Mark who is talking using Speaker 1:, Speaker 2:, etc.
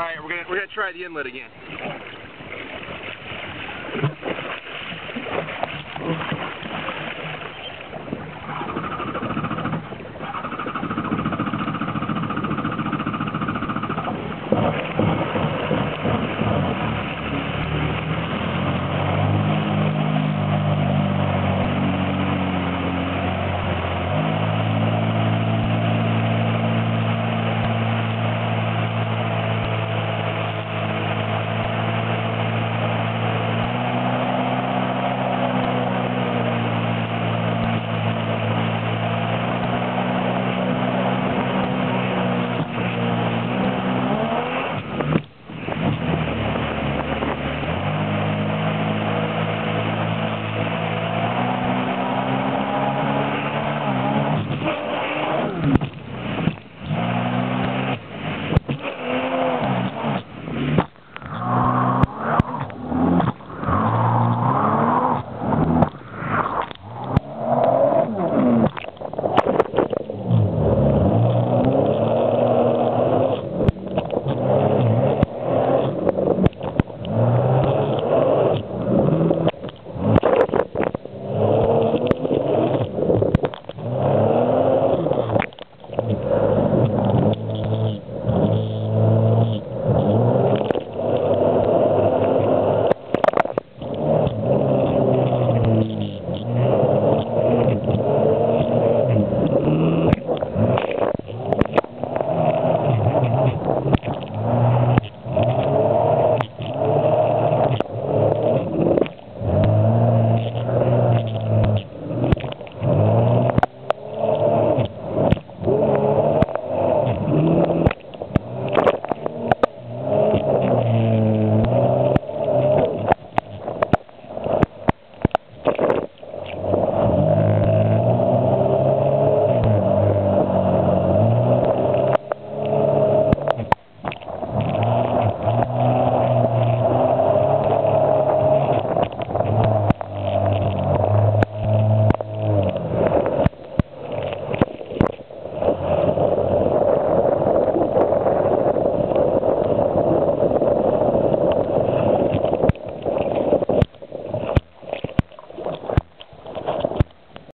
Speaker 1: All right, we're gonna we're gonna try the inlet again.